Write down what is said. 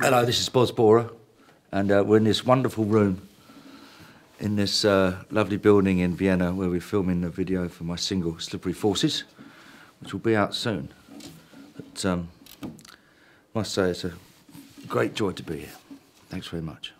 Hello, this is Boz Boorer, and uh, we're in this wonderful room in this uh, lovely building in Vienna where we're filming the video for my single Slippery Forces, which will be out soon. But um, must say it's a great joy to be here. Thanks very much.